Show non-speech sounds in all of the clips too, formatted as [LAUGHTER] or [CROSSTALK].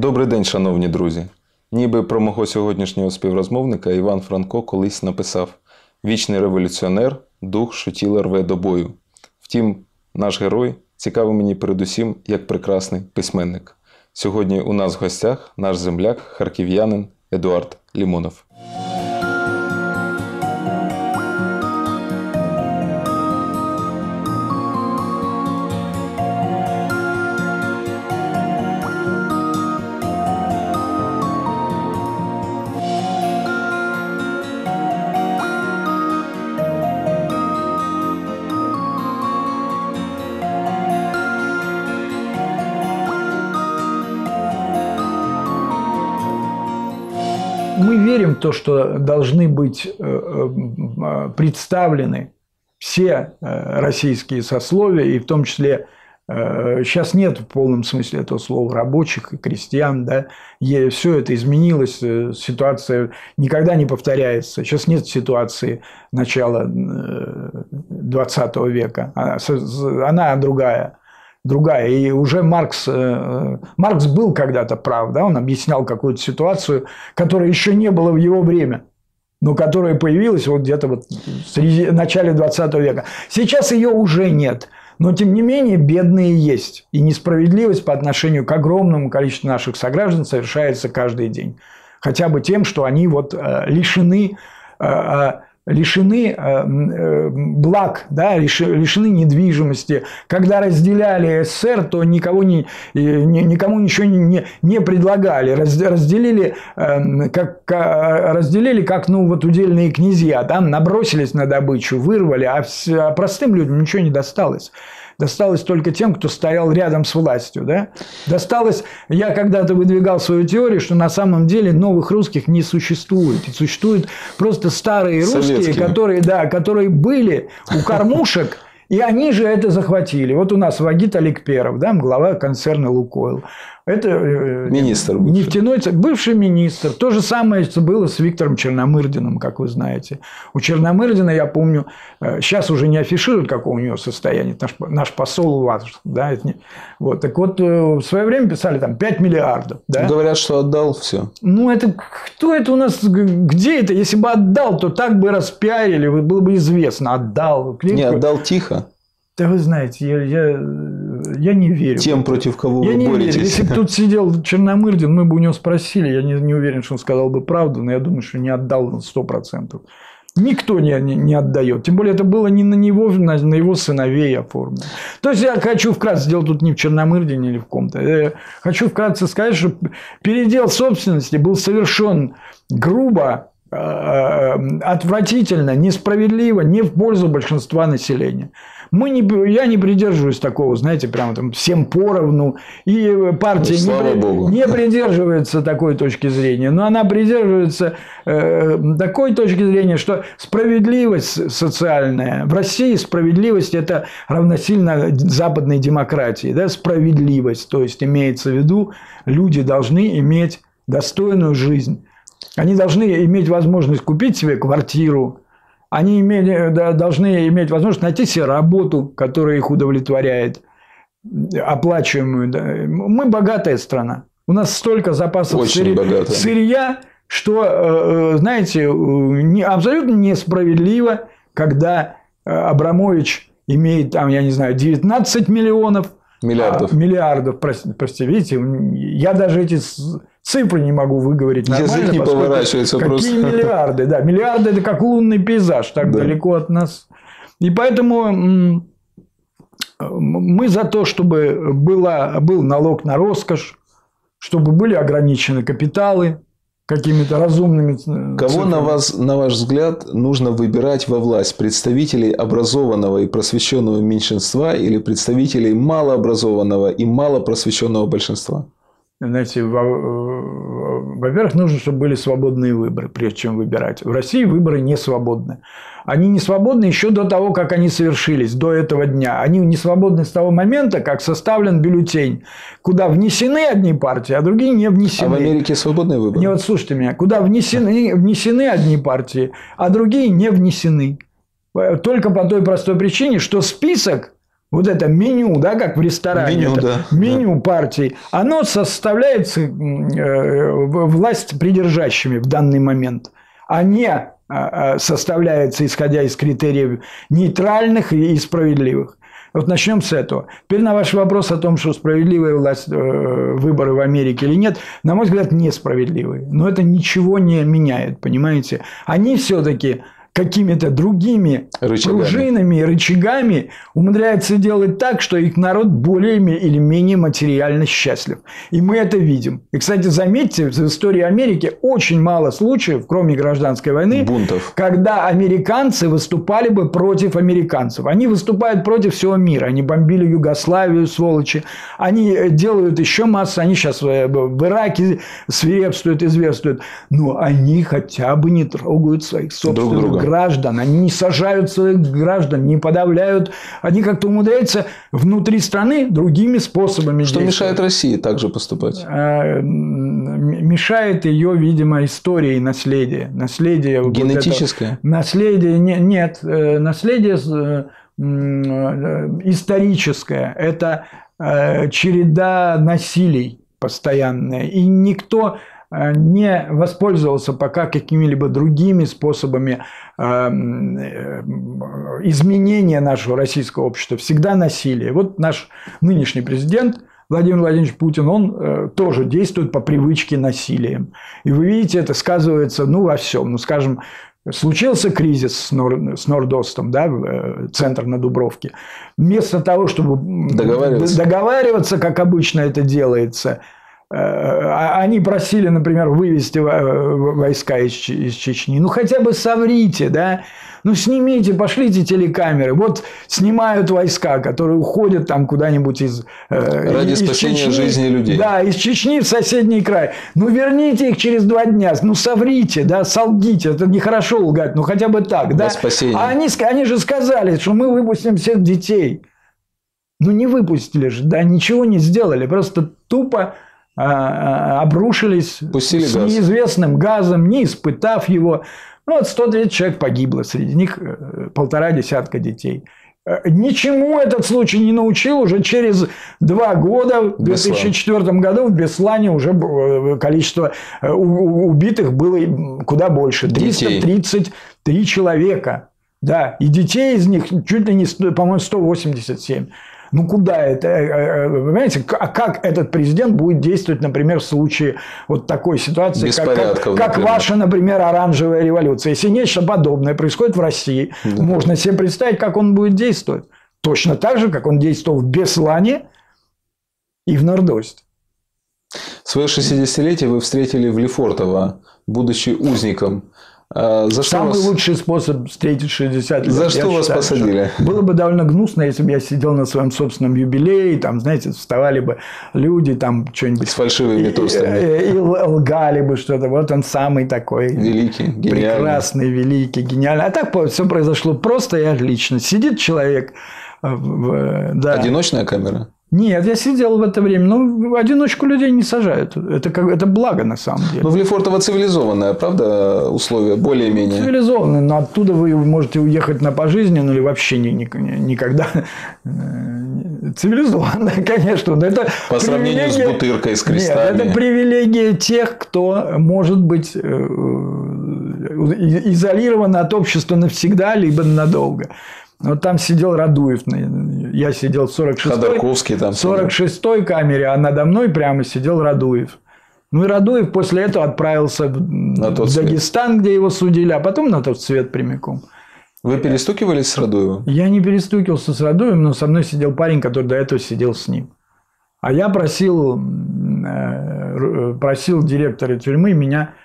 Добрий день, шановні друзі. Ніби про мого сьогоднішнього співрозмовника Іван Франко колись написав: Вічний революціонер, дух, що тіло рве до бою. Втім, наш герой цікавий мені передусім як прекрасний письменник. Сьогодні у нас в гостях наш земляк, харків'янин Едуард Лімонов. То, что должны быть э, э, представлены все э, российские сословия, и в том числе сейчас нет в полном смысле этого слова рабочих и крестьян, да, все это изменилось, ситуация никогда не повторяется. Сейчас нет ситуации начала 20 века, она другая другая. И уже Маркс, э, Маркс был когда-то прав, да, он объяснял какую-то ситуацию, которая еще не было в его время но которая появилась вот где-то вот в начале 20 века. Сейчас ее уже нет. Но, тем не менее, бедные есть. И несправедливость по отношению к огромному количеству наших сограждан совершается каждый день. Хотя бы тем, что они вот э, лишены э, лишены э, э, благ, да, лишены недвижимости. Когда разделяли СССР, то никого не, никому ничего не, не предлагали. Разделили эм, как, разделили как ну, вот удельные князья. Там набросились на добычу, вырвали, а, а простым людям ничего не досталось досталось только тем, кто стоял рядом с властью. Да? Досталось, я когда-то выдвигал свою теорию, что на самом деле новых русских не существует. И существуют просто старые русские, Советские. которые, да, которые были у кормушек, и они же это захватили. Вот у нас Вагит Олег Перов, да, глава концерна «Лукойл». Это э, министр. Бывший. Нефтяной, бывший министр. То же самое было с Виктором Черномырдиным, как вы знаете. У Черномырдина, я помню, сейчас э, уже не афишируют, какое у него состояние. Наш, наш посол у вас. Да, это не... вот. Так вот, э, в свое время писали там 5 миллиардов. Да? Говорят, что отдал все. Ну, это кто это у нас? Где это? Если бы отдал, то так бы распиарили, было бы известно. Отдал. Не, отдал тихо. Да вы знаете, я, я, я не верю. Тем, против кого я вы не боретесь. Верю. Если бы тут сидел Черномырдин, мы бы у него спросили. Я не, не уверен, что он сказал бы правду, но я думаю, что не отдал на сто процентов. Никто не, не, не отдает. Тем более, это было не на него, на, на его сыновей оформлено. То есть, я хочу вкратце сделать тут не в Черномырдине или в ком-то. Я хочу вкратце сказать, что передел собственности был совершен грубо, э, э, отвратительно, несправедливо, не в пользу большинства населения. Мы не, я не придерживаюсь такого, знаете, прямо там всем поровну. И партия ну, не, не придерживается такой точки зрения. Но она придерживается э, такой точки зрения, что справедливость социальная в России справедливость это равносильно западной демократии, да, справедливость, то есть имеется в виду люди должны иметь достойную жизнь. Они должны иметь возможность купить себе квартиру, они имели, должны иметь возможность найти себе работу, которая их удовлетворяет, оплачиваемую. Мы богатая страна. У нас столько запасов Очень сырья, сырья, что, э, э, знаете, абсолютно несправедливо, когда э, Абрамович имеет, там, я не знаю, 19 миллионов Миллиардов. А, миллиардов, простите, видите, я даже эти цифры не могу выговорить нормально. Язык не поворачивается какие просто. Какие миллиарды, да. Миллиарды – это как лунный пейзаж, так да. далеко от нас. И поэтому мы за то, чтобы была, был налог на роскошь, чтобы были ограничены капиталы, какими-то разумными. Э, Кого на, вас, на ваш взгляд нужно выбирать во власть? Представителей образованного и просвещенного меньшинства или представителей малообразованного и малопросвещенного большинства? Знаете, во-первых, нужно, чтобы были свободные выборы, прежде чем выбирать. В России выборы не свободны. Они не свободны еще до того, как они совершились, до этого дня. Они не свободны с того момента, как составлен бюллетень, куда внесены одни партии, а другие не внесены. А в Америке свободные выборы? Не, вот слушайте меня. Куда внесены, внесены одни партии, а другие не внесены. Только по той простой причине, что список вот это меню, да, как в ресторане, Меню, это да, меню партии, оно составляется э, власть придержащими в данный момент, а не э, составляется исходя из критериев нейтральных и справедливых. Вот начнем с этого. Теперь на ваш вопрос о том, что справедливая власть, э, выборы в Америке или нет, на мой взгляд, несправедливые. Но это ничего не меняет, понимаете? Они все-таки какими-то другими Рычагами. пружинами и рычагами умудряются делать так, что их народ более или менее материально счастлив. И мы это видим. И, кстати, заметьте, в истории Америки очень мало случаев, кроме гражданской войны, Бунтов. когда американцы выступали бы против американцев. Они выступают против всего мира. Они бомбили Югославию, сволочи. Они делают еще массу. Они сейчас в Ираке свирепствуют и зверствуют. Но они хотя бы не трогают своих собственных Друг друга. Граждан. Они не сажают своих граждан, не подавляют. Они как-то умудряются внутри страны другими способами Что действовать. мешает России также поступать? М, мешает ее, видимо, история и наследие. Наследие вот Генетическое? это- наследие не- нет, э, наследие э, э, историческое. Это э, череда насилий постоянная, и никто э, не воспользовался пока какими-либо другими способами э, э, изменения нашего российского общества. Всегда насилие. Вот наш нынешний президент Владимир Владимирович Путин, он э, тоже действует по привычке насилием. И вы видите, это сказывается ну, во всем. Ну, скажем, случился кризис с, Нор- с Нордостом, да, э, центр на Дубровке. Вместо того, чтобы Договариваться. договариваться, как обычно это делается, э, они просили, например, вывести э, войска из, из Чечни. Ну, хотя бы соврите, да? Ну, снимите, пошлите телекамеры. Вот снимают войска, которые уходят там куда-нибудь из... э, Ради из спасения жизни людей. Да, из Чечни в соседний край. Ну, верните их через два дня. Ну, соврите, да, солгите. Это нехорошо лгать, ну, хотя бы так, да. Спасение. А они, они же сказали, что мы выпустим всех детей. Ну, не выпустили же, да, ничего не сделали. Просто тупо обрушились Пустили с газ. неизвестным газом, не испытав его. Ну, вот 130 человек погибло, среди них э, полтора десятка детей. Э, Ничему этот случай не научил. Уже через два года, в Беслан. 2004 году, в Беслане уже э, количество убитых было куда больше. Детей. 333 человека. Да, и детей из них чуть ли не, по-моему, 187. Ну, куда это? Э, э, Вы понимаете, а как этот президент будет действовать, например, в случае вот такой ситуации, как, как, как ваша, например, оранжевая революция? Если нечто подобное происходит в России, Да. можно себе представить, как он будет действовать. Точно так же, как он действовал в Беслане и в Нордосте. Свое 60-летие вы встретили в Лефортово, будучи узником. А За что Самый вас... лучший способ встретить 60 лет. За я что вас считаю, посадили? что Было бы довольно гнусно, если бы я сидел на своем собственном юбилее, там, знаете, вставали бы люди, там, что-нибудь... С фальшивыми и- тостами. И, и лгали бы что-то. Вот он самый такой Великий, гениальный. прекрасный, великий, гениальный. А так все произошло просто и отлично. Сидит человек... э, в- да. Одиночная камера? Нет, я сидел в это время. Ну, в одиночку людей не сажают. Это, как, это благо на самом деле. Ну, в Лефортово цивилизованное, правда, условия? Более-менее. Цивилизованно, но оттуда вы можете уехать на пожизненную или вообще ни- ни- никогда. Э, Цивилизованно, [LAUGHS] конечно. но Это По сравнению с бутыркой с Нет, крестами. это привилегия тех, кто может быть э, и- изолирован от общества навсегда, либо надолго. Вот там сидел Радуев. Я сидел в 46-й. Ходорковский там. В 46-й камере, а надо мной прямо сидел Радуев. Ну и Радуев после этого отправился в, На тот в свет. Дагестан, где его судили, а потом на тот свет прямиком. Вы перестукивались с Радуевым? Я не перестукивался с Радуевым, но со мной сидел парень, который до этого сидел с ним. А я просил, э, ру- просил директора тюрьмы меня э,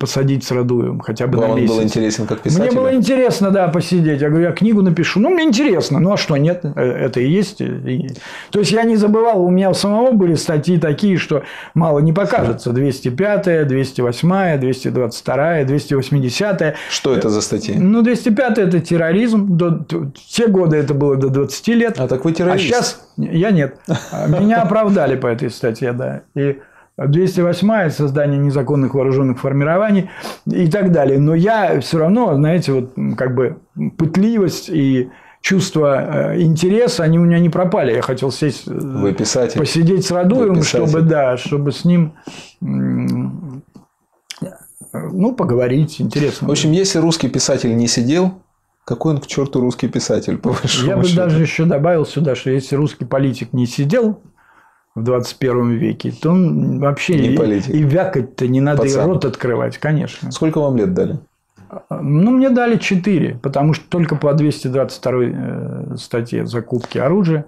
посадить с Радуевым хотя бы Вам на он месяц. был интересен как писатель? Мне было интересно, да, посидеть. Я говорю, я книгу напишу. Ну, мне интересно. Ну, а что, нет? Э, Это и есть. И- То есть, я не забывал, у меня у самого были статьи такие, что мало не покажется. 205, 208, 222, 280. Что это за статьи? Ну, 205 – это терроризм. До, те годы это было до 20 лет. А так вы А террорист. сейчас я нет. А Меня оправдали по этой статье, да. И 208 создание незаконных вооруженных формирований и так далее. Но я все равно, знаете, вот как бы пытливость и чувство э, интереса, они у меня не пропали. Я хотел сесть, э, Вы писатель. посидеть с Радуевым, чтобы, да, чтобы с ним ну, поговорить. Интересно. В общем, если русский писатель не сидел, какой он к черту русский писатель, по Я бы счету? даже еще добавил сюда, что если русский политик не сидел в 21 веке, то он вообще Не политик. и вякать-то не надо Пацан. и рот открывать, конечно. Сколько вам лет дали? Ну, мне дали 4, потому что только по 222 э, статье закупки оружия,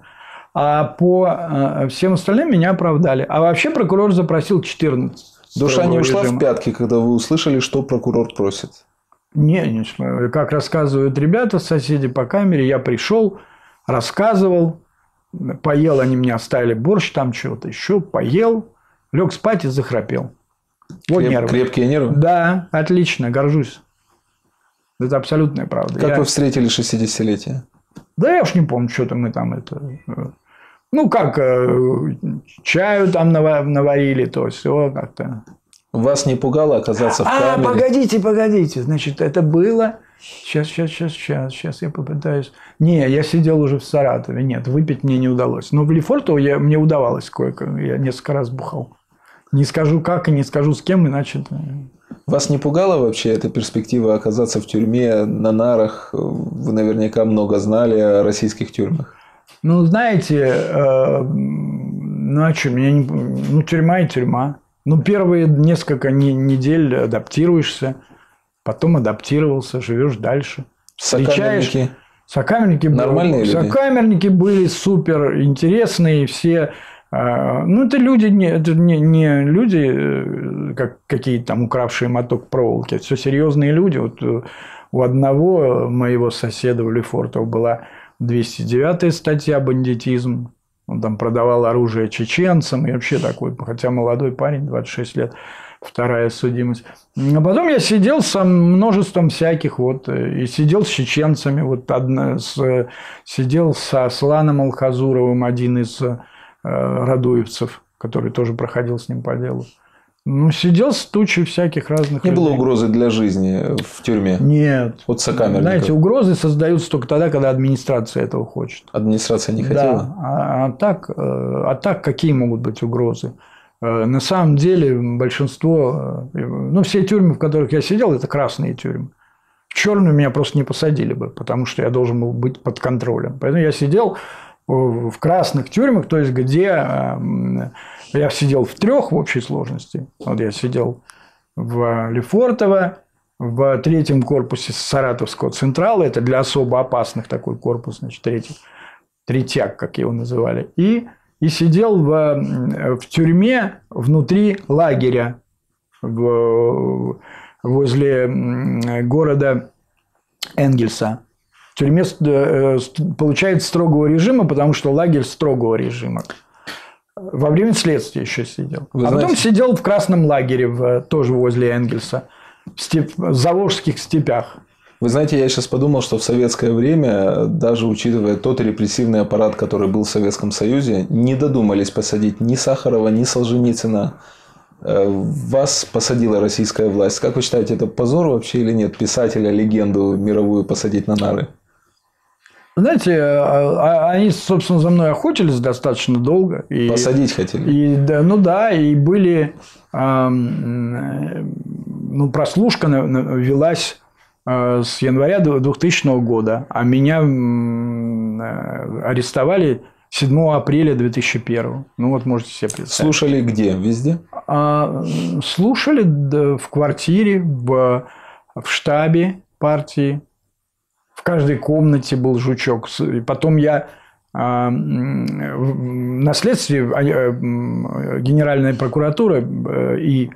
а по э, всем остальным меня оправдали. А вообще прокурор запросил 14. Душа не ушла режима. в пятки, когда вы услышали, что прокурор просит? Не, не как рассказывают ребята, соседи по камере, я пришел, рассказывал, поел, они мне оставили борщ, там чего-то еще, поел, лег спать и захрапел. Вот Креп- нервы. крепкие нервы? Да, отлично, горжусь. Это абсолютная правда. Как Я- вы встретили 60-летие? Да я уж не помню, что-то мы там это... э, Ну, как э, чаю там нава- наварили, то все как-то. Вас не пугало оказаться в А, камере? погодите, погодите. Значит, это было... Сейчас, сейчас, сейчас, сейчас, сейчас я попытаюсь. Не, я сидел уже в Саратове. Нет, выпить мне не удалось. Но в Лефортово я, мне удавалось кое-как. Я несколько раз бухал. Не скажу как и не скажу с кем, иначе... Вас не пугала вообще эта перспектива оказаться в тюрьме на нарах? Вы наверняка много знали о российских тюрьмах. Ну, знаете, э, ну, а что, меня не... Ну, тюрьма и тюрьма. Ну, первые несколько не- недель адаптируешься, потом адаптировался, живешь дальше. Встречаешь- Сокамерники. Сокамерники были- Нормальные люди? Сокамерники были супер интересные, все. э, Ну, это люди, не, это не, не люди, э, как какие-то там укравшие моток проволоки. Это все серьезные люди. Вот э, у одного моего соседа в Лефортово была 209 статья «Бандитизм». Он там продавал оружие чеченцам и вообще такой, хотя молодой парень, 26 лет, вторая судимость. А потом я сидел со множеством всяких вот, э, и сидел с чеченцами, вот одна, с, э, сидел со Асланом Алхазуровым, один из э, радуевцев, который тоже проходил с ним по делу. Ну, сидел с тучей всяких разных Не было людей. угрозы для жизни в тюрьме? Нет. От сокамерников? Знаете, угрозы создаются только тогда, когда администрация этого хочет. Администрация не Да, хотела? а, а так, э, а так какие могут быть угрозы? Э, На самом деле большинство, э, ну все тюрьмы, в которых я сидел, это красные тюрьмы. В черную меня просто не посадили бы, потому что я должен был быть под контролем. Поэтому я сидел в красных тюрьмах, то есть где я сидел в трех в общей сложности. Вот я сидел в Лефортово, в третьем корпусе Саратовского Централа, это для особо опасных такой корпус, значит, третий, третьяк, как его называли, и, и сидел в, в тюрьме внутри лагеря в- возле города Энгельса. В тюрьме э, ст- получается строгого режима, потому что лагерь строгого режима. Во время следствия еще сидел. Вы а потом знаете- сидел в красном лагере, в, тоже возле Энгельса, в, степ- в Заволжских степях. Вы знаете, я сейчас подумал, что в советское время, даже учитывая тот репрессивный аппарат, который был в Советском Союзе, не додумались посадить ни Сахарова, ни Солженицына. Э, Вас посадила российская власть. Как вы считаете, это позор вообще или нет? Писателя, легенду мировую посадить на нары? Знаете, а- а- они, собственно, за мной охотились достаточно долго. И, Посадить хотели? и, да, ну да, и были... э, ну, прослушка велась с января 2000 года, а меня арестовали 7 апреля 2001. Ну, вот можете себе представить. Слушали где? Везде? А, слушали да, в квартире, в, в штабе партии. В каждой комнате был жучок. И Потом я а, на следствии а, Генеральная прокуратура э, и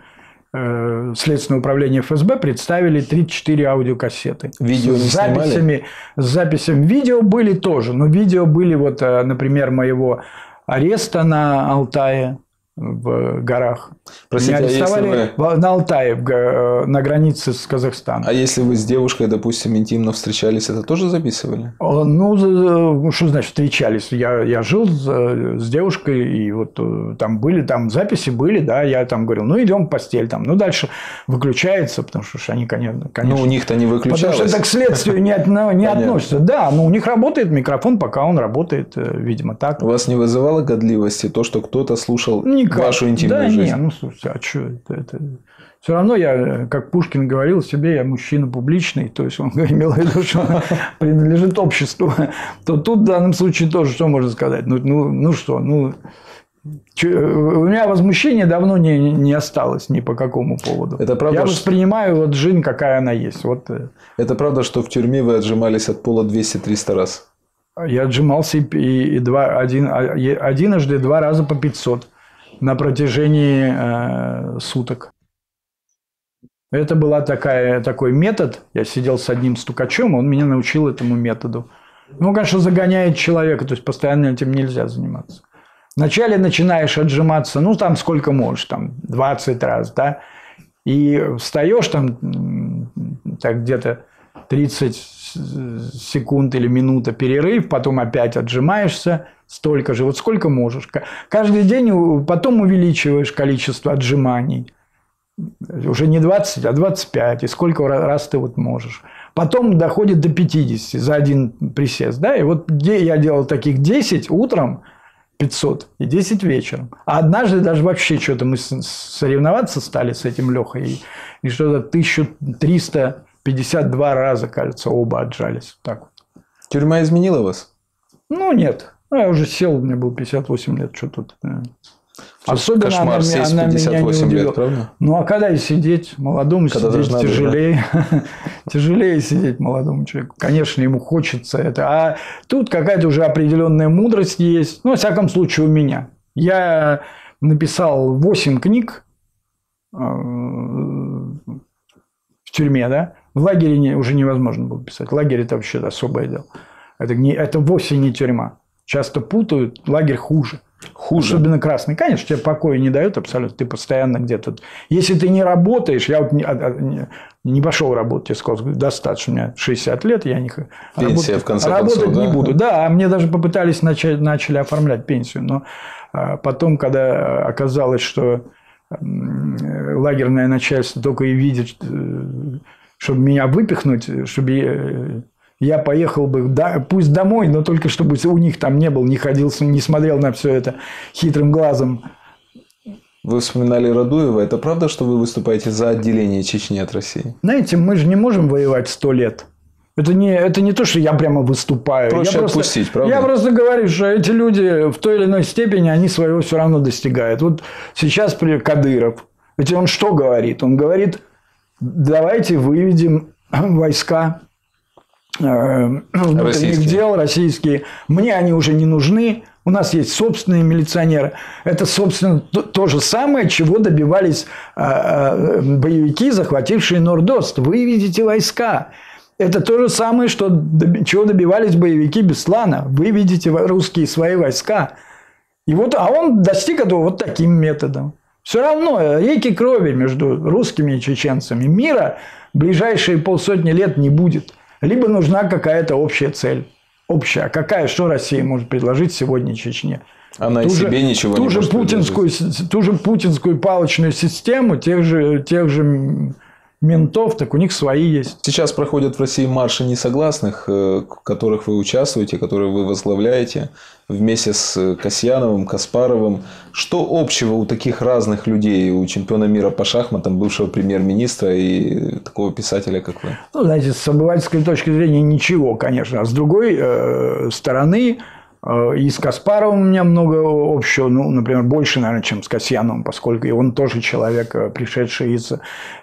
э, Следственное управление ФСБ представили 34 аудиокассеты. Видео с снимали? записями, с записями. Видео были тоже, но видео были, вот, э, например, моего ареста на Алтае. В горах. Простите, Меня а если арестовали вы- в- на Алтае, э, на границе с Казахстаном. А если вы с девушкой, допустим, интимно встречались, это тоже записывали? Ну, за- что значит встречались? Я, я жил с, девушкой, и вот э, там были, там записи были, да, я там говорил, ну, идем в постель, там, ну, дальше выключается, потому что они, конечно, конечно Ну, у них-то не Потому что выключалось. это к следствию не, не относится. Да, но у них работает микрофон, пока он работает, э, видимо, так. Вас не вызывало годливости то, что кто-то слушал Никак. вашу интимную да, жизнь? Не, ну слушайте, а что это, это? Все равно я, как Пушкин говорил себе, я мужчина публичный, то есть он [LAUGHS] имел в виду, что он [LAUGHS] принадлежит обществу. [LAUGHS] То тут в данном случае тоже что можно сказать? Ну, ну, ну что, ну у меня возмущения давно не, не осталось ни по какому поводу. Это правда, Я воспринимаю вот жизнь, какая она есть. Вот э, Это правда, что в тюрьме вы отжимались от пола 200-300 раз? Я отжимался и, и- и два, один, а- одиножды два раза по 500 на протяжении э, суток. Это была такая, такой метод. Я сидел с одним стукачом, он меня научил этому методу. Ну, конечно, загоняет человека, то есть постоянно этим нельзя заниматься. Вначале начинаешь отжиматься, ну, там сколько можешь, там 20 раз, да, и встаешь там так где-то 30 секунд или минута перерыв, потом опять отжимаешься столько же, вот сколько можешь. Ка- Каждый день потом увеличиваешь количество отжиманий. Уже не 20, а 25. И сколько ра- раз ты вот можешь. Потом доходит до 50 за один присест. Да? И вот я делал таких 10 утром, 500 и 10 вечером. А однажды даже вообще что-то мы соревноваться стали с этим Лехой. И, и что-то 1352 раза, кажется, оба отжались. Так вот. Тюрьма изменила вас? Ну, нет. Ну, я уже сел, мне было 58 лет, что тут. э. Особенно Кошмар, она, сесть она меня не 58 лет, правда? Ну, а когда и сидеть молодому Когда сидеть тяжелее. [LAUGHS] тяжелее сидеть молодому человеку. Конечно, ему хочется это. А тут какая-то уже определенная мудрость есть. Ну, во всяком случае, у меня. Я написал 8 книг э, в тюрьме, да. В лагере не- уже невозможно было писать. Лагерь – это вообще особое дело. Это, не, это вовсе не тюрьма. Часто путают. Лагерь хуже. Хуже. Особенно красный. Конечно, тебе покоя не дает абсолютно. Ты постоянно где-то... Если ты не работаешь... Я вот не, а- а- не- не пошел работать. Я сказал, достаточно. У меня 60 лет, я не... Пенсия, в конце работать концов, не да? буду. Да, а мне даже попытались начать, начали оформлять пенсию. Но а, потом, когда оказалось, что э, лагерное начальство только и видит, э, чтобы меня выпихнуть, чтобы я- я поехал бы, да, пусть домой, но только чтобы у них там не был, не ходил, не смотрел на все это хитрым глазом. Вы вспоминали Радуева. Это правда, что вы выступаете за отделение Чечни от России? Знаете, мы же не можем воевать сто лет. Это не, это не то, что я прямо выступаю. Проще я просто, отпустить, правда? Я просто говорю, что эти люди в той или иной степени, они своего все равно достигают. Вот сейчас при Кадыров. Ведь он что говорит? Он говорит, давайте выведем [CLEARS THROAT] войска э, внутренних Российские. дел российские. Мне они уже не нужны. У нас есть собственные милиционеры. Это, собственно, то, то же самое, чего добивались э, э, боевики, захватившие Нордост. Выведите войска. Это то же самое, что, чего добивались боевики Беслана. Выведите русские свои войска. И вот, а он достиг этого вот таким методом. Все равно э, реки крови между русскими и чеченцами мира ближайшие полсотни лет не будет. Либо нужна какая-то общая цель. Общая. Какая? Что Россия может предложить сегодня Чечне? Она и Ту же- себе ничего ту не же может путинскую, ту же путинскую палочную систему, тех же, тех же ментов, так у них свои есть. Сейчас проходят в России марши несогласных, э, в которых вы участвуете, которые вы возглавляете вместе с э, Касьяновым, Каспаровым. Что общего у таких разных людей, у чемпиона мира по шахматам, бывшего премьер-министра и такого писателя, как вы? Ну, знаете, с обывательской точки зрения ничего, конечно. А с другой э, стороны, и с Каспаровым у меня много общего, ну, например, больше, наверное, чем с Касьяновым, поскольку и он тоже человек, э, пришедший из,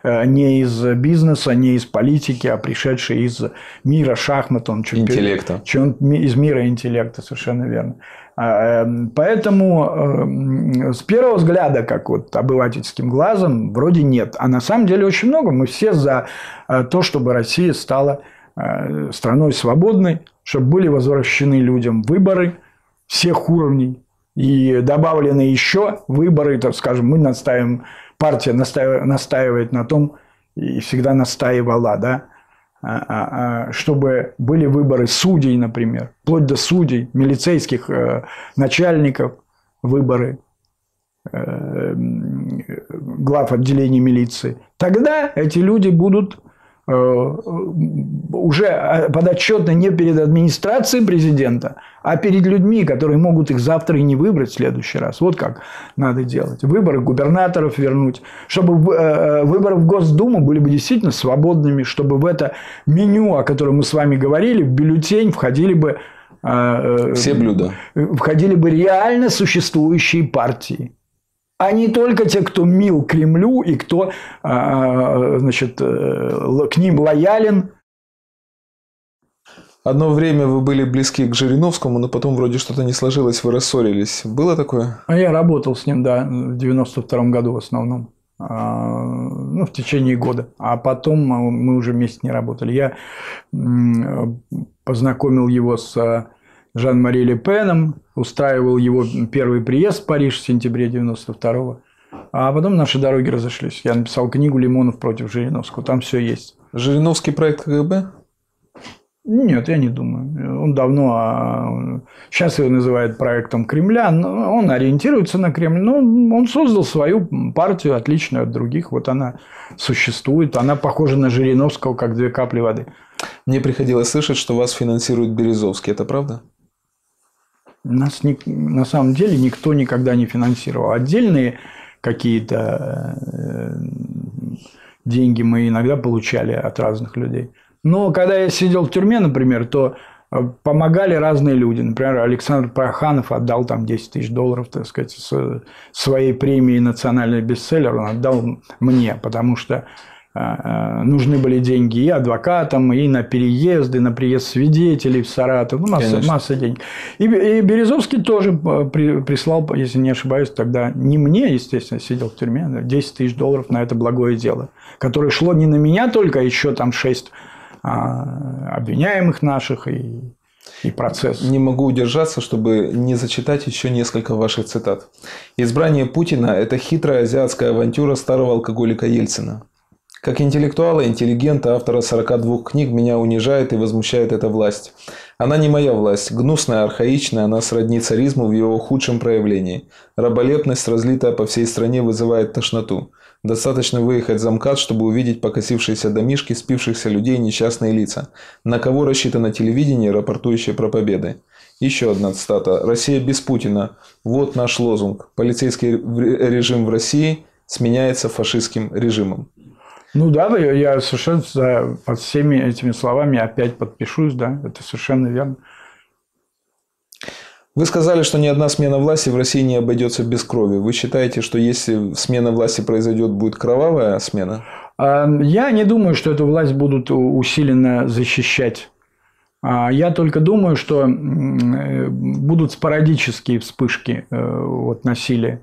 э, не из бизнеса, не из политики, а пришедший из мира шахмат. Он чемпион- Интеллекта. чем из мира интеллекта, совершенно верно. А, эм, Поэтому эм, с первого взгляда, как вот обывательским глазом, вроде нет. А на самом деле очень много. Мы все за э, то, чтобы Россия стала э, страной свободной, чтобы были возвращены людям выборы всех уровней. И добавлены еще выборы, так скажем, мы настаиваем, партия настаивает, на том, и всегда настаивала, да, а, а, а, чтобы были выборы судей, например, вплоть до судей, милицейских э, начальников, выборы э, глав отделений милиции. Тогда эти люди будут Э, уже подотчетны не перед администрацией президента, а перед людьми, которые могут их завтра и не выбрать в следующий раз. Вот как надо делать. Выборы губернаторов вернуть, чтобы э, выборы в Госдуму были бы действительно свободными, чтобы в это меню, о котором мы с вами говорили, в бюллетень входили бы э, все блюда. Входили бы реально существующие партии а не только те, кто мил Кремлю и кто а, значит, э, к ним лоялен. Одно время вы были близки к Жириновскому, но потом вроде что-то не сложилось, вы рассорились. Было такое? А я работал с ним, да, в 92 году в основном. А, ну, в течение года. А потом мы уже вместе не работали. Я познакомил его с Жан-Мари Ле Пеном, устраивал его первый приезд в Париж в сентябре 92-го. А потом наши дороги разошлись. Я написал книгу «Лимонов против Жириновского». Там все есть. Жириновский проект КГБ? Нет, я не думаю. Он давно... Сейчас его называют проектом Кремля. Он ориентируется на Кремль. Но он создал свою партию, отличную от других. Вот она существует. Она похожа на Жириновского, как две капли воды. Мне приходилось слышать, что вас финансирует Березовский. Это правда? Нас не, на самом деле никто никогда не финансировал. Отдельные какие-то э, деньги мы иногда получали от разных людей. Но когда я сидел в тюрьме, например, то э, помогали разные люди. Например, Александр Проханов отдал там 10 тысяч долларов, так сказать, своей премии «Национальный бестселлер» он отдал мне, потому что нужны были деньги и адвокатам, и на переезды, на приезд свидетелей в Саратов, ну, масса, масса денег. И, и Березовский тоже а, при, прислал, если не ошибаюсь, тогда не мне, естественно, сидел в тюрьме, 10 тысяч долларов на это благое дело, которое шло не на меня только, а еще там 6 а, обвиняемых наших и и процесс. Не могу удержаться, чтобы не зачитать еще несколько ваших цитат. Избрание Путина – это хитрая азиатская авантюра старого алкоголика Ельцина. Как интеллектуала, интеллигента, автора 42 книг, меня унижает и возмущает эта власть. Она не моя власть, гнусная, архаичная, она сродни царизму в его худшем проявлении. Раболепность, разлитая по всей стране, вызывает тошноту. Достаточно выехать за МКАД, чтобы увидеть покосившиеся домишки, спившихся людей несчастные лица. На кого рассчитано телевидение, рапортующее про победы? Еще одна цитата. «Россия без Путина. Вот наш лозунг. Полицейский режим в России сменяется фашистским режимом». Ну да, я совершенно за, под всеми этими словами опять подпишусь, да, это совершенно верно. Вы сказали, что ни одна смена власти в России не обойдется без крови. Вы считаете, что если смена власти произойдет, будет кровавая смена? А, я не думаю, что эту власть будут усиленно защищать. А, я только думаю, что э, будут спорадические вспышки э, вот, насилия.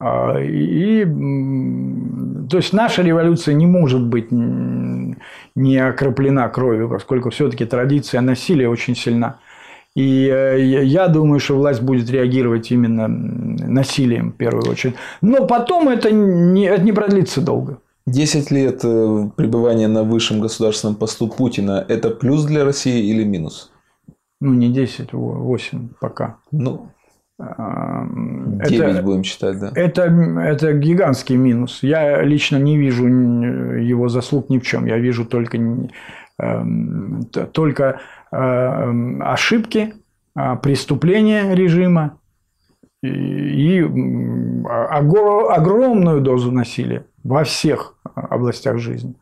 А, и, то есть наша революция не может быть не окроплена кровью, поскольку все-таки традиция насилия очень сильна. И э, я думаю, что власть будет реагировать именно насилием в первую очередь. Но потом это не, это не продлится долго. Десять лет э, пребывания на высшем государственном посту Путина – это плюс для России или минус? Ну, не 10, 8 пока. Ну, 9 это, будем считать, да? Это, это гигантский минус. Я лично не вижу его заслуг ни в чем. Я вижу только, эм, только эм, ошибки, а, преступления режима и огромную дозу насилия во всех областях жизни.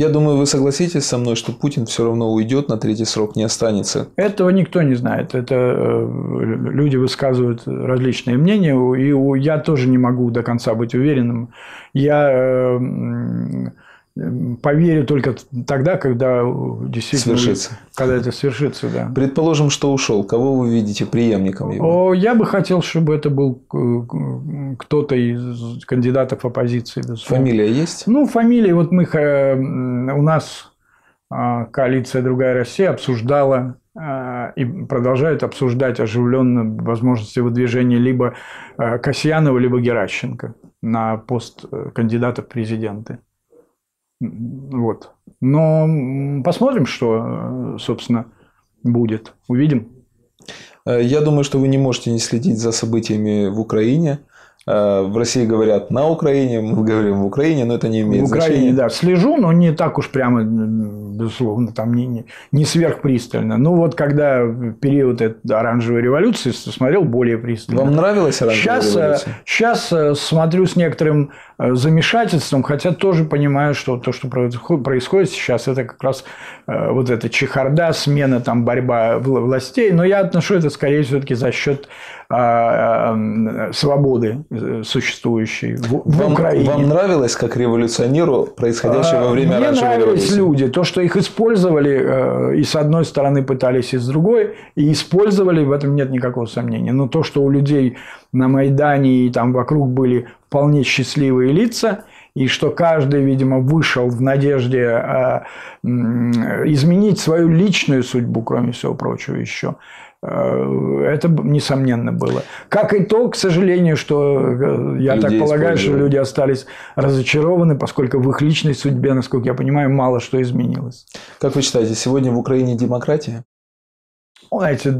Я думаю, вы согласитесь со мной, что Путин все равно уйдет, на третий срок не останется. Этого никто не знает. Это э, люди высказывают различные мнения, и я тоже не могу до конца быть уверенным. Я э, поверю только тогда, когда действительно свершится. Когда это свершится, да. Предположим, что ушел. Кого вы видите преемником его? Я бы хотел, чтобы это был э, кто-то из кандидатов оппозиции. Безусловно. Фамилия есть? Ну, фамилия. Вот мы у нас а, коалиция «Другая Россия» обсуждала э, и продолжают обсуждать оживленно возможности выдвижения либо э, Касьянова, либо Геращенко на пост э, кандидата в президенты. Вот. Но посмотрим, что, э, собственно, будет. Увидим. Э, Я думаю, что вы не можете не следить за событиями в Украине. Э, В России говорят на Украине, мы говорим в Украине, но это не имеет в Украине, значения. да, слежу, но не так уж прямо, безусловно, там не, не, не сверхпристально. Ну, вот когда период этой оранжевой революции смотрел более пристально. Вам нравилась оранжевая Сейчас, революция? сейчас смотрю с некоторым замешательством, хотя тоже понимаю, что то, что происход- происходит сейчас, это как раз э, вот эта чехарда, смена, там, борьба вла- властей. Но я отношу это скорее все-таки за счет а, э, свободы э, существующей в, в Вам, Украине. вам нравилось, как революционеру, происходящее во время А, Мне нравились революции? люди. То, что их использовали, э, и с одной стороны пытались, и с другой, и использовали, в этом нет никакого сомнения. Но то, что у людей на Майдане и там вокруг были вполне счастливые лица, и что каждый, видимо, вышел в надежде э, изменить свою личную судьбу, кроме всего прочего еще. Э, Это, несомненно, было. Как и то, к сожалению, что э, я так Людей полагаю, что люди остались разочарованы, поскольку в их личной судьбе, насколько я понимаю, мало что изменилось. Как вы считаете, сегодня в Украине демократия? Знаете,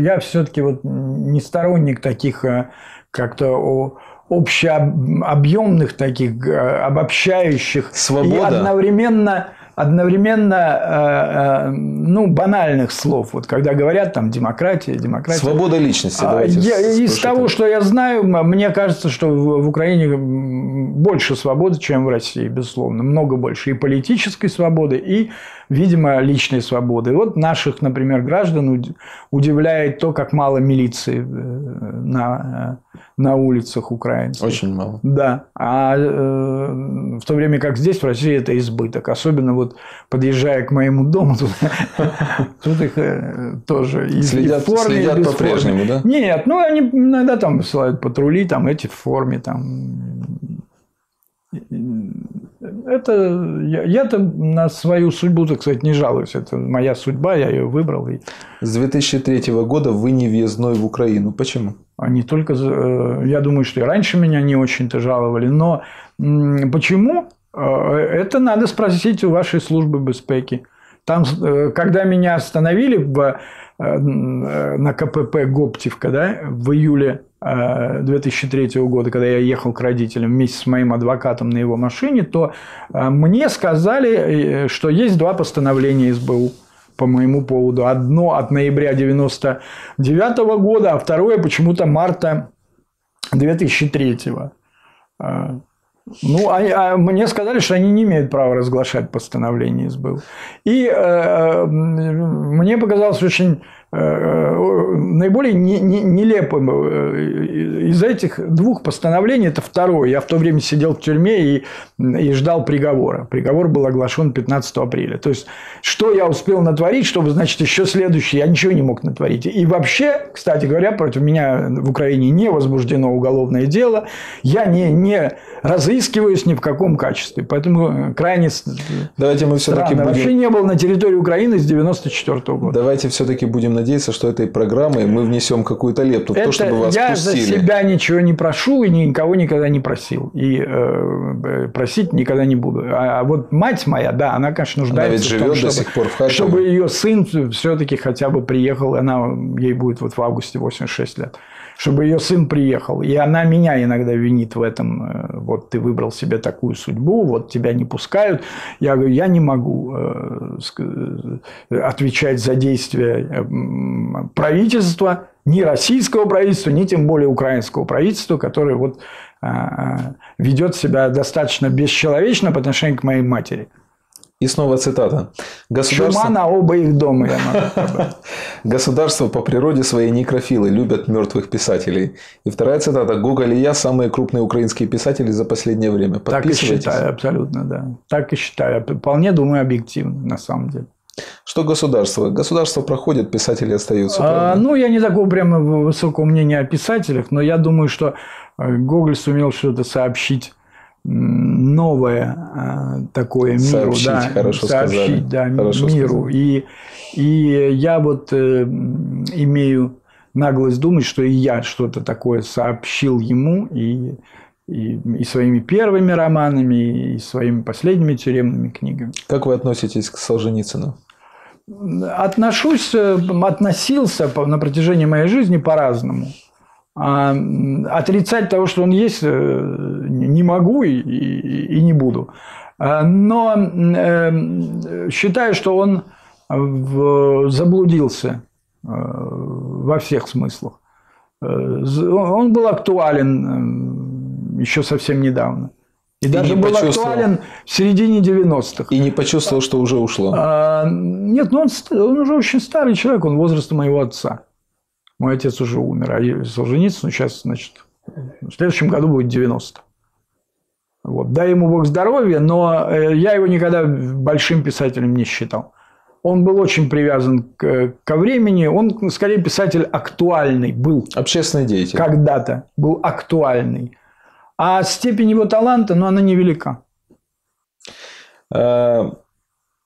я все-таки вот не сторонник таких как-то о- общеобъемных таких э, обобщающих и Свобода? одновременно одновременно э, э, ну банальных слов вот когда говорят там демократия демократия Свобода личности. А, Давайте я- из того, что я знаю, мне кажется, что в Украине больше свободы, чем в России, безусловно. Много больше и политической свободы, и, видимо, личной свободы. Вот наших, например, граждан уд- удивляет то, как мало милиции э, на, э, на улицах украинских. Очень мало. Да. А э, в то время как здесь, в России, это избыток. Особенно вот подъезжая к моему дому, тут, [LAUGHS] тут их э, тоже Следят, следят по-прежнему, да? Нет, ну они иногда там высылают патрули, там эти в форме, там. Это я- я-то на свою судьбу, так сказать, не жалуюсь. Это моя судьба, я ее выбрал. И С 2003 года вы не въездной в Украину. Почему? а не только, э, я думаю, что и раньше меня не очень-то жаловали. Но почему? Э, Это надо спросить у вашей службы безпеки. Там, э, когда меня остановили в, на КПП Гоптевка, да, в июле 2003 года, когда я ехал к родителям вместе с моим адвокатом на его машине, то э, мне сказали, э, что есть два постановления СБУ по моему поводу. Одно от ноября 99 года, а второе почему-то марта 2003. А, Ну, а, а мне сказали, что они не имеют права разглашать постановление СБУ. И э, э, мне показалось очень э, э, наиболее не- не- нелепым э, из этих двух постановлений это второе. Я в то время сидел в тюрьме и, и ждал приговора. Приговор был оглашен 15 апреля. То есть, что я успел натворить, чтобы, значит, еще следующий, я ничего не мог натворить. И вообще, кстати говоря, против меня в Украине не возбуждено уголовное дело. Я не, не разыскиваюсь ни в каком качестве. Поэтому крайне Давайте мы все-таки странно. Вообще будем... не был на территории Украины с 94 года. Давайте все-таки будем надеяться, что этой программой мы внесем какую-то лепту в то, Это чтобы вас я пустили. за себя ничего не прошу и никого никогда не просил. И э, просить никогда не буду. А вот мать моя, да, она, конечно, Она нуждается ведь в живет том, до чтобы, сих пор в Харькове. чтобы ее сын все-таки хотя бы приехал. Она, ей будет вот в августе 86 лет. Чтобы ее сын приехал. И она меня иногда винит в этом. э, Вот ты выбрал себе такую судьбу, вот тебя не пускают. Я говорю, я не могу э, э, отвечать за действия правительства, ни российского правительства, ни тем более украинского правительства, которое вот а, ведет себя достаточно бесчеловечно по отношению к моей матери. И снова цитата. Государство... Чума на оба их дома. [LAUGHS] Государства по природе своей некрофилы любят мертвых писателей. И вторая цитата. Гоголь и я самые крупные украинские писатели за последнее время. Так и считаю, абсолютно, да. Так и считаю. Вполне думаю объективно, на самом деле. Что государство? Государство проходит, писатели остаются. А, ну, я не такого прямо высокого мнения о писателях, но я думаю, что э, Гоголь сумел что-то сообщить новое э, такое миру, сообщить, да, хорошо сообщить, сказали. да, хорошо миру. сказали. И, и я вот э, имею наглость думать, что и я что-то такое сообщил ему и, и, и своими первыми романами, и своими последними тюремными книгами. Как вы относитесь к Солженицыну? Отношусь, э, относился на протяжении моей жизни по-разному. А отрицать того, что он есть, э, не могу и, и, и не буду. А, но э, считаю, что он заблудился во всех смыслах. Он был актуален еще совсем недавно. И, и даже был актуален в середине 90-х. И не почувствовал, что уже ушло? А, нет, ну он, он уже очень старый человек, он возраста моего отца. Мой отец уже умер, а Солженицын сейчас, значит, в следующем году будет 90. Вот. Дай ему Бог здоровья, но я его никогда большим писателем не считал. Он был очень привязан к, ко времени. Он, скорее, писатель актуальный был. Общественный деятель. Когда-то был актуальный. А степень его таланта, ну, она невелика.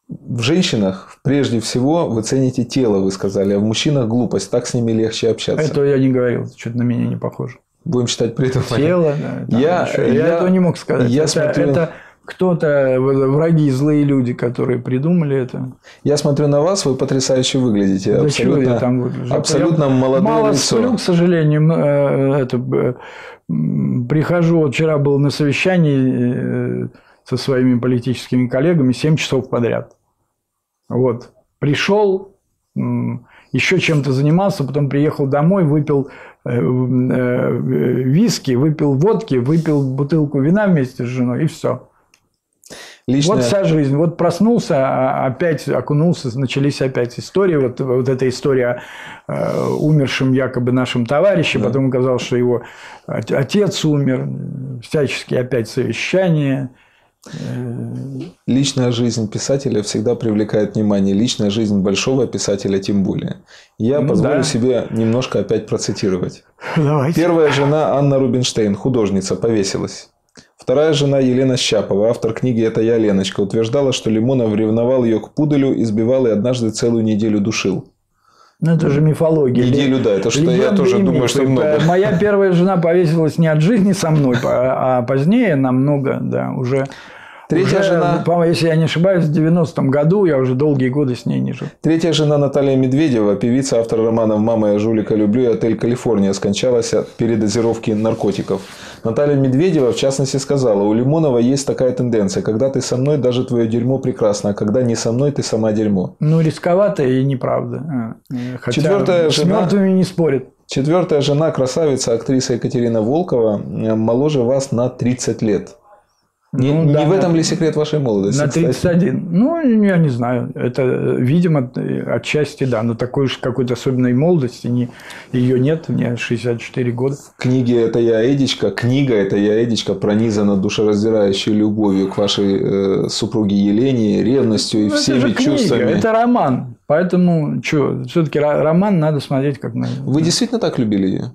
В женщинах, прежде всего, вы цените тело, вы сказали, а в мужчинах глупость. Так с ними легче общаться. Это я не говорил, что-то на меня не похоже. Будем считать придумали. Тело, да. Я, я, я этого не мог сказать. Я это, смотрю... это кто-то, враги, злые люди, которые придумали это. Я смотрю на вас, вы потрясающе выглядите. Да абсолютно, чего я там выгляжу? Абсолютно я молодое мало лицо. сплю, к сожалению. Это, прихожу, вот вчера был на совещании со своими политическими коллегами 7 часов подряд. Вот. Пришел, еще чем-то занимался, потом приехал домой, выпил виски, выпил водки, выпил бутылку вина вместе с женой, и все. Личная... Вот вся жизнь. Вот проснулся, опять окунулся, начались опять истории. Вот, вот эта история о умершем якобы нашем товарище. Да. Потом оказалось, что его отец умер. Всяческие опять совещания. Личная жизнь писателя всегда привлекает внимание. Личная жизнь большого писателя тем более. Я ну, позволю да. себе немножко опять процитировать. [LAUGHS] Давайте. Первая жена Анна Рубинштейн, художница, повесилась. Вторая жена Елена Щапова, автор книги «Это я, Леночка», утверждала, что Лимонов ревновал ее к пуделю, избивал и однажды целую неделю душил. Ну, это же мифология. Неделю, да. Это что я тоже думаю, что много. Моя первая жена повесилась не от жизни со мной, а позднее намного, да, уже... Третья уже, жена... Если я не ошибаюсь, в 90-м году я уже долгие годы с ней не жил. Третья жена Наталья Медведева, певица, автор романов «Мама, я жулика люблю» и «Отель Калифорния», скончалась от передозировки наркотиков. Наталья Медведева, в частности, сказала, у Лимонова есть такая тенденция, когда ты со мной, даже твое дерьмо прекрасно, а когда не со мной, ты сама дерьмо. Ну, рисковато и неправда. Хотя Четвертая с жена... мертвыми не спорят. Четвертая жена, красавица, актриса Екатерина Волкова, моложе вас на 30 лет. Не, Ну, не да, в этом ли секрет вашей молодости? На кстати? 31. Ну, я не знаю. Это, видимо, отчасти да. Но такой уж какой-то особенной молодости не, ее нет. Мне 64 года. В книге «Это я, Эдичка», книга «Это я, Эдичка» пронизана душераздирающей любовью к вашей э, супруге Елене, ревностью и Ну, это всеми же книга, чувствами. это роман. Поэтому, что, все-таки роман надо смотреть как на... Вы действительно так любили ее?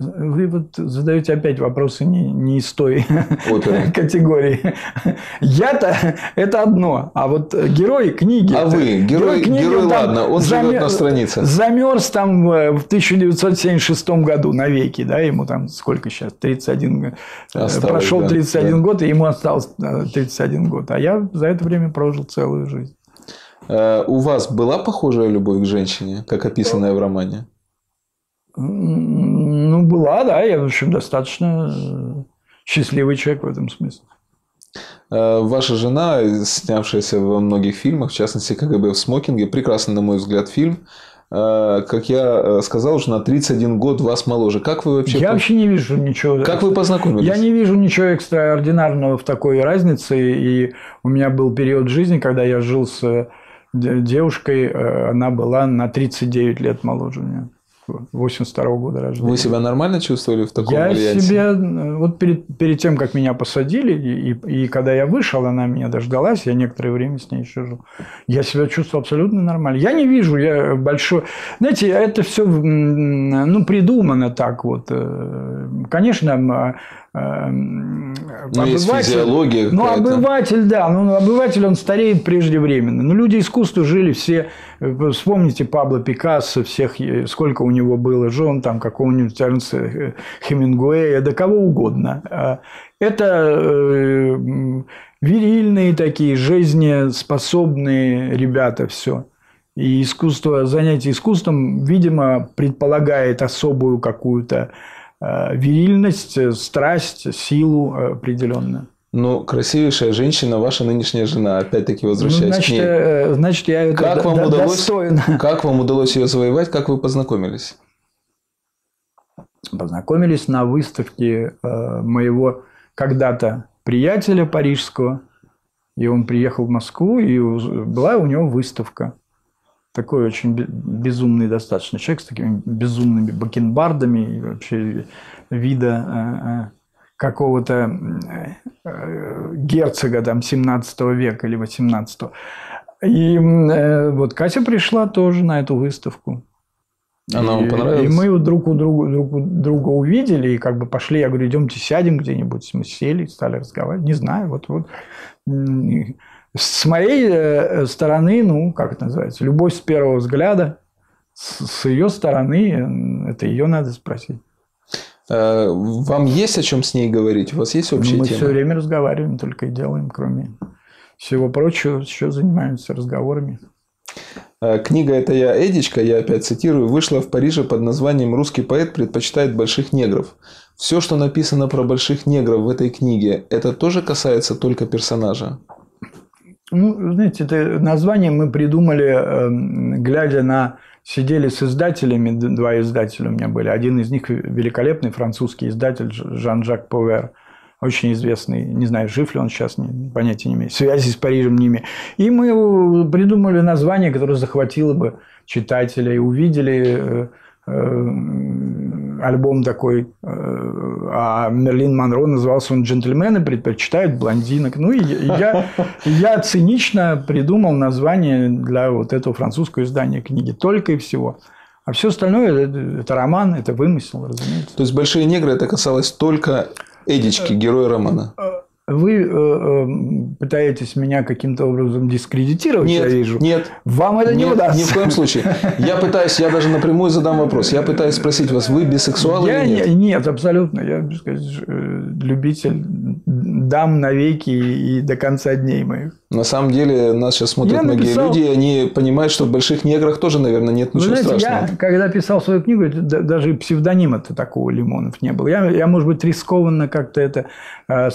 Вы вот задаете опять вопросы не, не из той Оперы. [LAUGHS] категории. Я-то это одно, а вот герой книги. А вы? Герой- герой, ладно, он живет на странице. Замерз там в в 1976 году навеки, да, ему там сколько сейчас, 31 г- э, Осталось, Прошел да, 31 да. год, и ему осталось э, 31 год. А я за это время прожил целую жизнь. Э, У вас была похожая любовь к женщине, как описанная в романе? Ну, была, да, я, в общем, достаточно счастливый человек в этом смысле. Э, Ваша жена, снявшаяся во многих фильмах, в частности КГБ в смокинге, прекрасный, на мой взгляд, фильм. Э, Как я э, сказал, уже на 31 год вас моложе. Как вы вообще... Я вообще не вижу ничего. Как вы познакомились? Я не вижу ничего экстраординарного в такой разнице. И у меня был период жизни, когда я жил с де- девушкой, она была на 39 лет моложе меня. 82 года рождения. Вы себя нормально чувствовали в таком я варианте? себя, э, вот перед, перед тем, как меня посадили, и, и, и когда я вышел, она меня дождалась, я некоторое время с ней еще жил. Я себя чувствую абсолютно нормально. Я не вижу, я большой... Знаете, это все ну, придумано так вот. Э, Конечно, м, ну, есть физиология. Ну, обыватель, да. Ну, обыватель, он стареет преждевременно. Но люди искусства жили все. Вспомните Пабло Пикассо, всех, сколько у него было жен, там, какого-нибудь Тернса Хемингуэя, да кого угодно. А это э, вирильные такие, жизнеспособные ребята все. И искусство, занятие искусством, видимо, предполагает особую какую-то Э, вирильность, э, страсть, силу определенную. Ну, красивейшая женщина, ваша нынешняя жена, опять-таки возвращаясь ну, значит, к ней. Э, значит, я это как вам удалось, достойно. [LAUGHS] Как вам удалось ее завоевать, как вы познакомились? Познакомились на выставке моего когда-то приятеля парижского. И он приехал в Москву, и была у него выставка такой очень безумный достаточно человек с такими безумными бакенбардами и вообще вида э, э, какого-то э, герцога там 17 века или 18 И вот Катя пришла тоже на эту выставку. Она вам понравилась? И мы друг у друга, друг у друга увидели, и как бы пошли, я говорю, идемте сядем где-нибудь. Мы сели, стали разговаривать. Не знаю, вот, вот с моей э, стороны, ну, как это называется, любовь с первого взгляда, с ее стороны, это ее надо спросить. Э, вам есть о чем с ней говорить? У вас есть общая Мы тема? все время разговариваем, только и делаем, кроме всего прочего, еще занимаемся разговорами. Э, книга «Это я, Эдичка», я опять цитирую, вышла в Париже под названием «Русский поэт предпочитает больших негров». Все, что написано про больших негров в этой книге, это тоже касается только персонажа? Ну, знаете, это название мы придумали, эм, глядя на... Сидели с издателями, два издателя у меня были. Один из них великолепный французский издатель Жан-Жак Повер. Очень известный, не знаю, жив ли он сейчас, понятия не имею, связи с Парижем не имею. И мы придумали название, которое захватило бы читателя, и увидели э, э, альбом такой э, а Мерлин Монро назывался он «Джентльмены предпочитают блондинок». Ну, и я, я цинично придумал название для вот этого французского издания книги. Только и всего. А все остальное это, это роман, это вымысел, разумеется. То есть большие негры это касалось только Эдички, героя романа. Э, вы э, э, пытаетесь меня каким-то образом дискредитировать, нет, я вижу. Нет. Вам это нет, не удастся. Ни в коем случае. Я пытаюсь, я даже напрямую задам вопрос. Я пытаюсь спросить вас, вы бисексуал я или нет? Не, нет, абсолютно. Я сказать, э, любитель дам навеки и до конца дней моих. На самом деле, нас сейчас смотрят я многие написал... люди, и они понимают, что в больших неграх тоже, наверное, нет ничего Вы знаете, страшного. Я, когда писал свою книгу, даже псевдонима-то такого Лимонов не было. Я, я, может быть, рискованно как-то это а,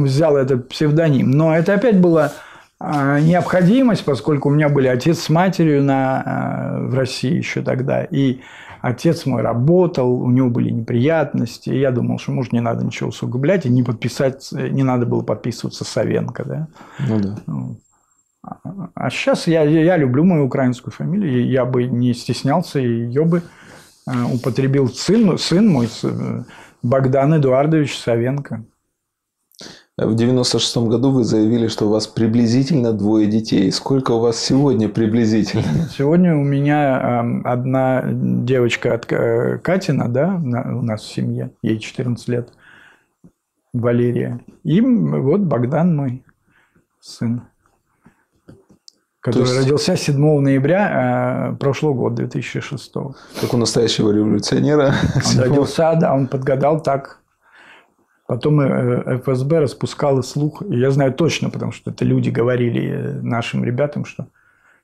потом взял этот псевдоним. Но это опять была а, необходимость, поскольку у меня были отец с матерью на, а, в России еще тогда. И Отец мой работал, у него были неприятности. И я думал, что, может, не надо ничего усугублять, и не подписать, не надо было подписываться Савенко. Да? Ну да. А сейчас я, я люблю мою украинскую фамилию, я бы не стеснялся, ее бы употребил сын, сын мой, э, Богдан Эдуардович Савенко. В 96 году вы заявили, что у вас приблизительно двое детей. Сколько у вас сегодня приблизительно? Сегодня у меня эм, одна девочка от э, Катина, да, у нас в семье, ей 14 лет, Валерия. И вот Богдан мой сын, который есть... родился 7 ноября э, прошлого года, 2006. Как у настоящего революционера. Он [LAUGHS] родился, да, он подгадал так, Потом э, ФСБ распускало слух, и я знаю точно, потому что это люди говорили э, нашим ребятам, что,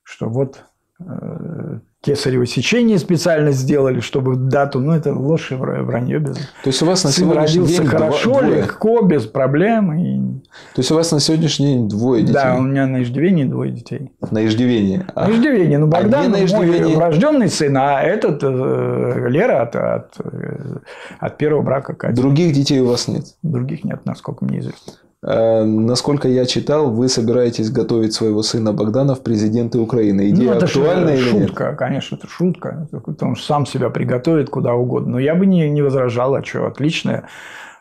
что вот э, кесарево сечение специально сделали, чтобы дату, ну это ложь и вранье без. То есть у вас на сегодняшний родился день хорошо, двое. легко, без проблем. И... То есть у вас на сегодняшний день двое детей? Да, у меня на иждивении двое детей. На иждивении? А... На иждивении. Ну, Богдан а на иждивении... мой рожденный сын, а этот э, Лера от, от, э, от первого брака Катя. Других детей у вас нет? Других нет, насколько мне известно. Э, насколько я читал, вы собираетесь готовить своего сына Богдана в президенты Украины. Идея ну, это актуальна или шутка, нет? конечно, это шутка. Он сам себя приготовит куда угодно. Но я бы не, не возражал, а что, отлично.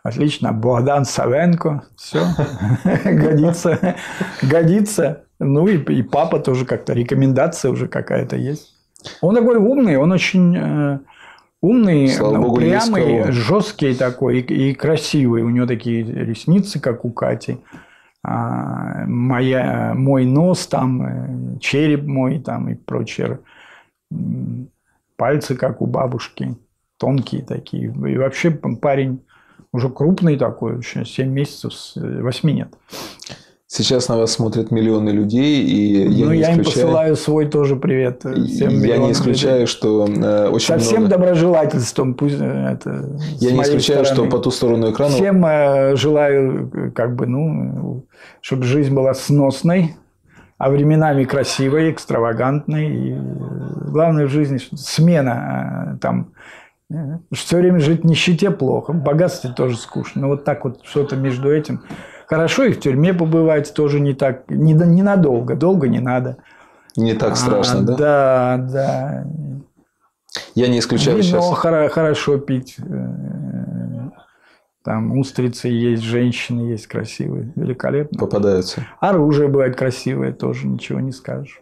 Отлично. Богдан Савенко. Все. [LAUGHS] Годится. Годится. Ну и, и папа тоже как-то. Рекомендация уже какая-то есть. Он такой умный, он очень э, Умный, Слава богу, есть упрямый, жесткий такой и, и красивый. У него такие ресницы, как у Кати. А, моя, мой нос там, э, череп мой там и прочее. Пальцы, как у бабушки. Тонкие такие. И вообще парень уже крупный такой, еще 7 месяцев, 8 нет. Сейчас на вас смотрят миллионы людей, и я ну, не я им исключаю, посылаю свой тоже привет. э, всем я не исключаю, людей. что э, очень Со всем много... доброжелательством, пусть э, это Я не исключаю, стороны. что по ту сторону экрана Всем э, желаю, как бы, ну, чтобы жизнь была сносной, а временами красивой, экстравагантной. И э, главное в жизни что смена там. Все время жить в нищете плохо, в богатстве тоже скучно. Но вот так вот что-то между этим. Хорошо и в тюрьме побывать тоже не так, не, ненадолго, долго не надо. не так страшно, А, да? Да, да. Я не исключаю Вино сейчас. хоро- хорошо пить. э, Там устрицы есть, женщины есть красивые. Великолепно. Попадаются. Оружие бывает красивое тоже, ничего не скажешь.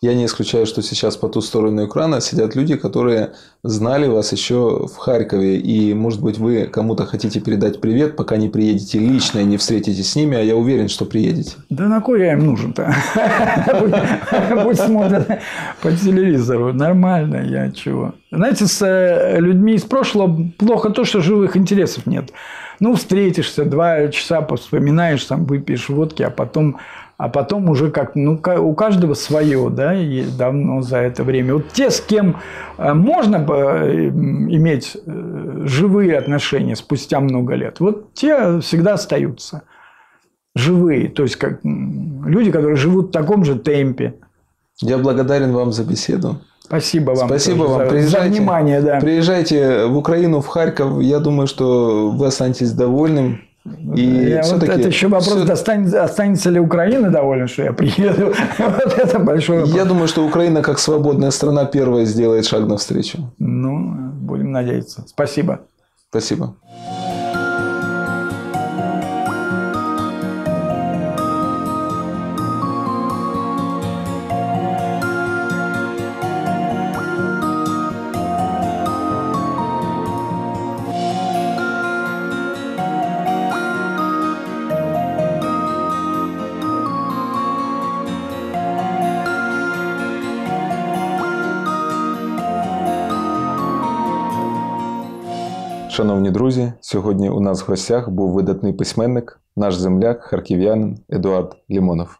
Я не исключаю, что сейчас по ту сторону экрана сидят люди, которые знали вас еще в Харькове. И, может быть, вы кому-то хотите передать привет, пока не приедете лично и не встретитесь с ними, а я уверен, что приедете. Да на кой я им нужен-то? [LAUGHS] Пусть- смотрят по телевизору. Нормально, я чего. Знаете, с э, людьми из прошлого плохо то, что живых интересов нет. Ну, встретишься, два часа вспоминаешь, там, выпьешь водки, а потом, а потом уже как, ну, у каждого свое, да, и давно за это время. Вот те, с кем э, можно э, иметь э, живые отношения спустя много лет, вот те всегда остаются живые, то есть как люди, которые живут в таком же темпе. Я благодарен вам за беседу. Спасибо вам. Спасибо вам. за- за, Приезжайте. внимание, да. Приезжайте в Украину, в Харьков. Я думаю, что вы останетесь довольным. И Я вот это еще вопрос, достанется, останется ли Украина довольна, что я приеду. [LAUGHS] Вот это большой вопрос. Я думаю, что Украина, как свободная страна, первая сделает шаг навстречу. Ну, будем надеяться. Спасибо. Спасибо. Шановні друзі, сьогодні у нас в гостях був видатний письменник, наш земляк, харків'янин Едуард Лімонов.